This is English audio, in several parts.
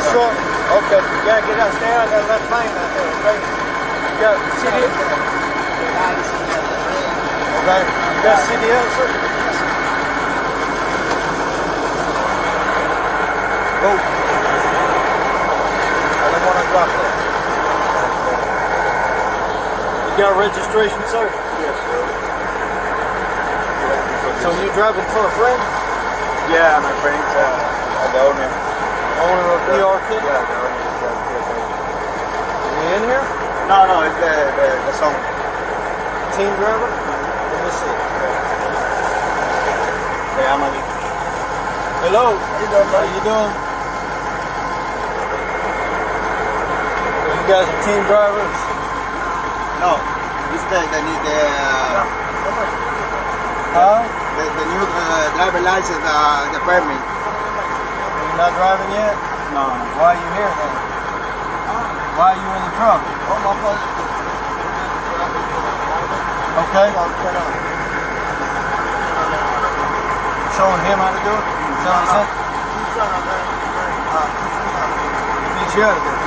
friend's truck? Okay. You gotta get out, stay out of that left lane out there, okay? You got CDL? Okay. You got CDL, sir? Go. I don't wanna drop that. You got registration, sir? Yes, sir. So you driving for a friend? Yeah, my friends, uh, the owner. Owner of? Yeah, the owner is he in here? No, no, it's the, the, the song. Team driver? Let me see. The Amali. Hello. How you doing? You guys are team drivers? No, it's the, the, the, uh, Huh? the, the new uh, driver license, uh, the permit. Not driving yet? No. Why are you here then? Why are you in the truck? Okay. Showing him how to do it? He said? Teach you how to do it?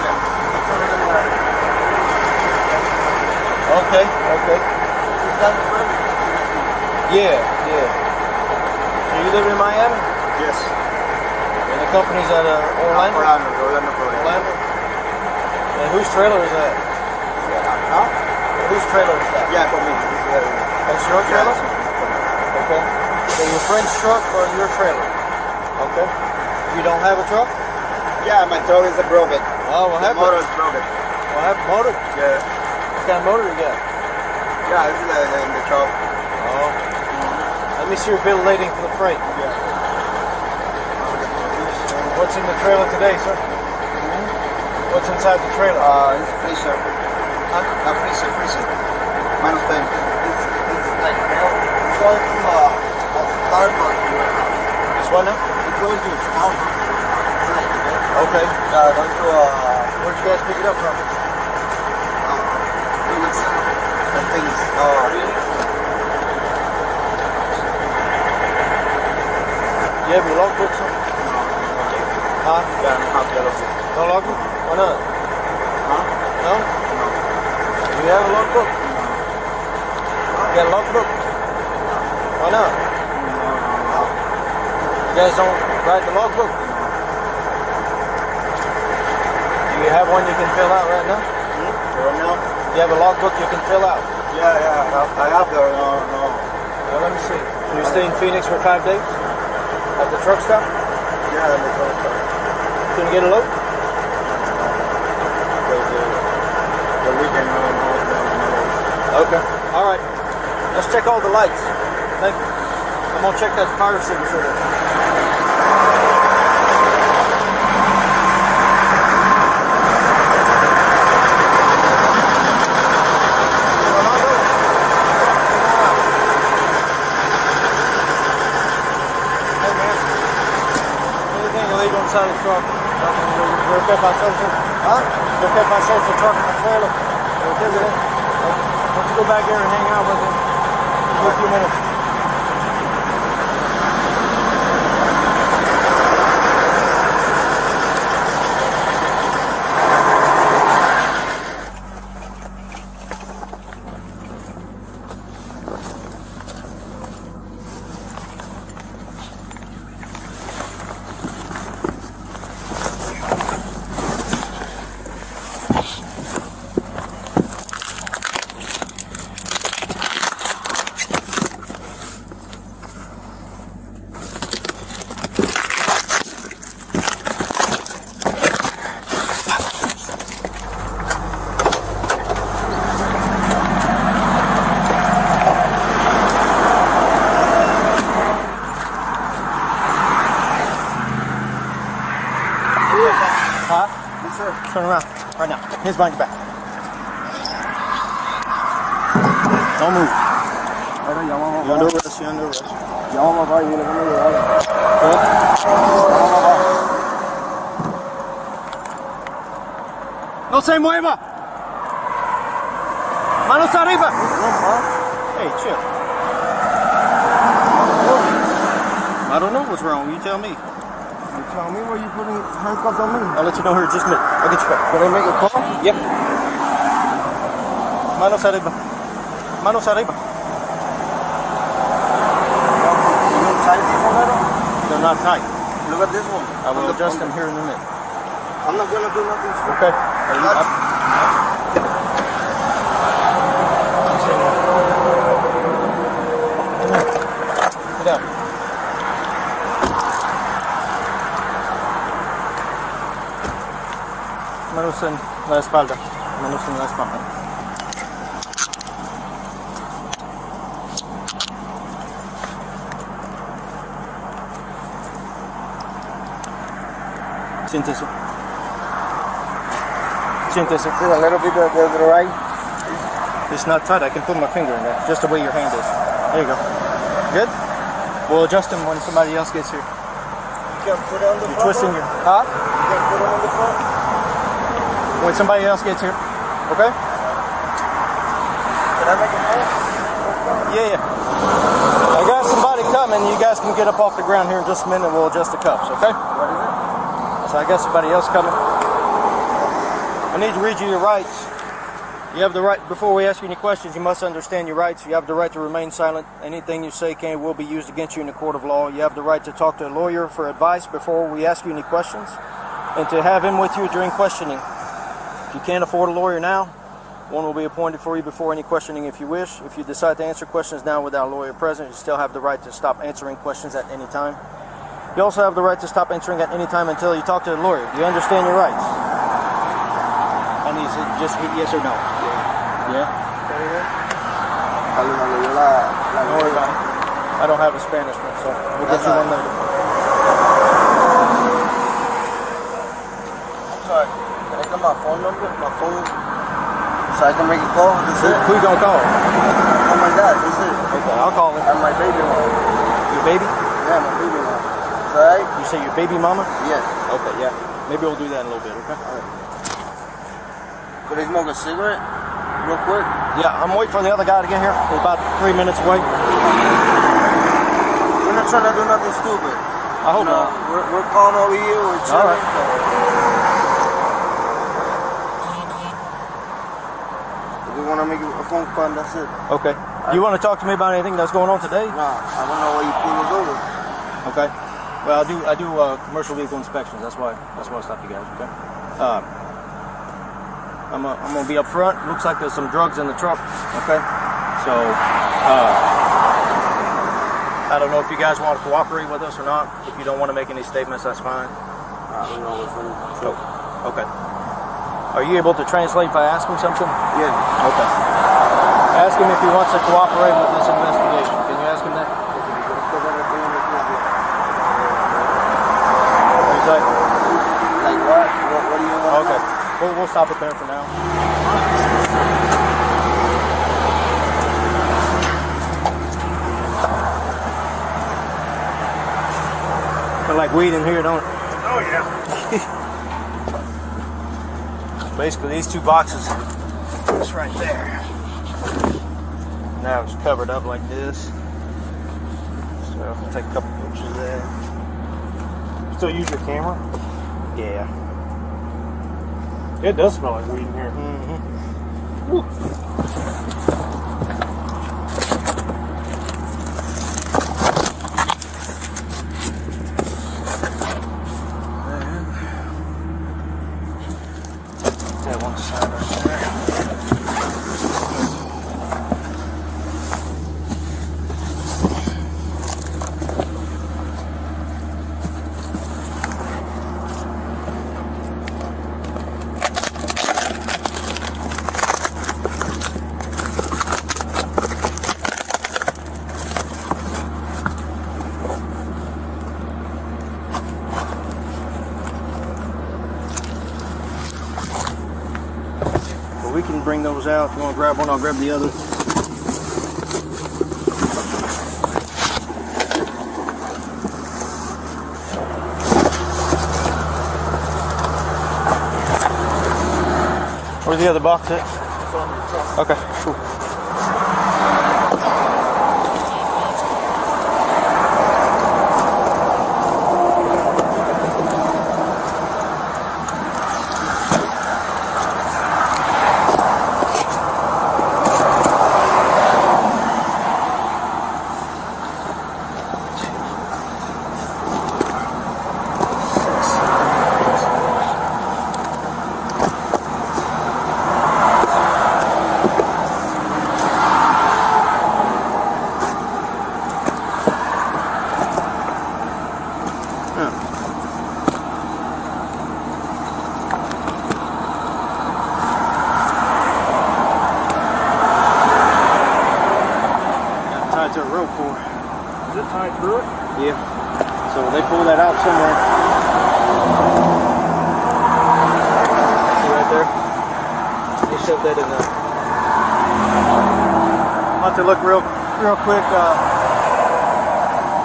Okay, okay. Yeah, yeah. So you live in Miami? Yes. The company's at uh, Orlando? Orlando, Orlando, Florida. Orlando? And whose trailer is that? Huh? Whose trailer is that? Yeah, for me. Uh, That's your trailer? yeah, Okay. So your friend's truck or your trailer? Okay. You don't have a truck? yeah, my truck is broken. Oh, what The happened? motor is broken. What happened? Motor? Yeah. What kind of motor you got? Yeah, this is the, the, the truck. Oh. Let me see your bill of lading for the freight. Yeah. What's in the trailer today, sir? What's inside the trailer? Uh, it's freezer. Huh? Uh, freezer, freezer. Minus 10. It's, it's like milk. It's going to uh, a Starbucks. This one now? It's going to Starbucks. Okay. Yeah, going to uh, Where'd you guys pick it up from? Phoenix. The things. Uh, You have your? Huh? yeah, I have the other No logbook? Why not? Huh? No? No. Do you have a logbook? You got a logbook? Why not? No, no, no. You guys don't write the logbook? Do you have one you can fill out right now? Right now? You have a logbook you can fill out? Yeah, yeah, I have, I have the, uh, no, no. Well, let me see. You stay in Phoenix for five days? At the truck stop? Yeah, at the truck. Couldn't get no, no. Okay. All right. Let's check all the lights. Thank you. I'm gonna check that fire signature. Hey man. Anything illegal inside the truck? You're okay by social? Huh? Okay by social truck the trailer? Why don't go back there and hang out with him for a few minutes? Huh? Yes, sir. Turn around. Right now. Hands behind your back. Don't move. Under arrest. You're. No se mueva. Manos arriba. Hey, chill. I don't know what's wrong. You tell me. Tell me why you putting handcuffs on me. I'll let you know here in just a minute. I'll get you back. Can I make a call? Yep. Manos arriba. Manos arriba. You tight these one, Edo? They're not tight. Look at this one. I will adjust them here in a minute. I'm not gonna do nothing. Okay. Are you up? Sit down. Manos en la espalda. Manos en la espalda. Siéntese. Siéntese. See a little bit of the, the right. It's not tight. I can put my finger in there, just the way your hand is. There you go. Good? We'll adjust them when somebody else gets here. You can put it on the You're front. twisting your... Huh? You can put it on the front. When somebody else gets here. Okay? Can I make a call? Yeah, yeah. I got somebody coming. You guys can get up off the ground here in just a minute. We'll adjust the cuffs, okay? What is it? So I got somebody else coming. I need to read you your rights. You have the right, before we ask you any questions, you must understand your rights. You have the right to remain silent. Anything you say can will be used against you in the court of law. You have the right to talk to a lawyer for advice before we ask you any questions and to have him with you during questioning. If you can't afford a lawyer now, one will be appointed for you before any questioning if you wish. If you decide to answer questions now without a lawyer present, you still have the right to stop answering questions at any time. You also have the right to stop answering at any time until you talk to a lawyer. Do you understand your rights? And he said, just hit yes or no. Yeah? Dale una loyola. Don't worry about it. I don't have a Spanish one, so we'll get you one later. I'm sorry. Can I get my phone number? My phone. So I can make a call? That's Who, it? who you gonna call? Oh my god, that's it. Okay, I'll call him. And my baby mom. Your baby? Yeah, my baby mom. Is that right? You say your baby mama? Yeah. Okay, yeah. Maybe we'll do that in a little bit, okay? All right. Could I smoke a cigarette? Real quick? Yeah, I'm waiting for the other guy to get here. We're about three minutes away. We're not trying to do nothing stupid. I hope No, not. we're, we're calm over here. We're All chilling. If we want to make a phone that's it. Okay. You want to talk to me about anything that's going on today? Nah, I don't know why you pulled us over. Okay. Well, I do I do uh, commercial vehicle inspections. That's why that's why I stopped you guys. Okay. Um, I'm uh, I'm gonna be up front. Looks like there's some drugs in the truck. Okay. So uh, I don't know if you guys want to cooperate with us or not. If you don't want to make any statements, that's fine. I don't know what's So, okay. Are you able to translate if I ask him something? Yeah. Okay. Ask him if he wants to cooperate with this investigation. Can you ask him that? What do you say? Like what? What, what do you want? Okay. We'll, we'll stop it there for now. Feel like weed in here, don't it? Oh yeah. Basically, these two boxes, it's right there. Now it's covered up like this. So I'll take a couple pictures of that. Still use your camera? Yeah. It does smell like weed in here. Mm-hmm. That one side right there. Bring those out. If you want to grab one, I'll grab the other. Where's the other box at? Okay, cool. So they pull that out somewhere. See right there? They shove that in there. I'll have to look real, real quick. Uh,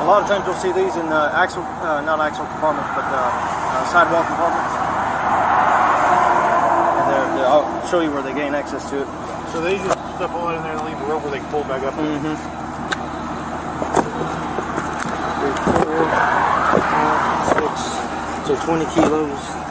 a lot of times you'll see these in uh, axle, uh, not axle compartments, but uh, uh, sidewall compartments. And they're, they're, I'll show you where they gain access to it. So they just stuff all that in there and leave a rope where they can pull back up. Mm-hmm. Three, So 20 kilos.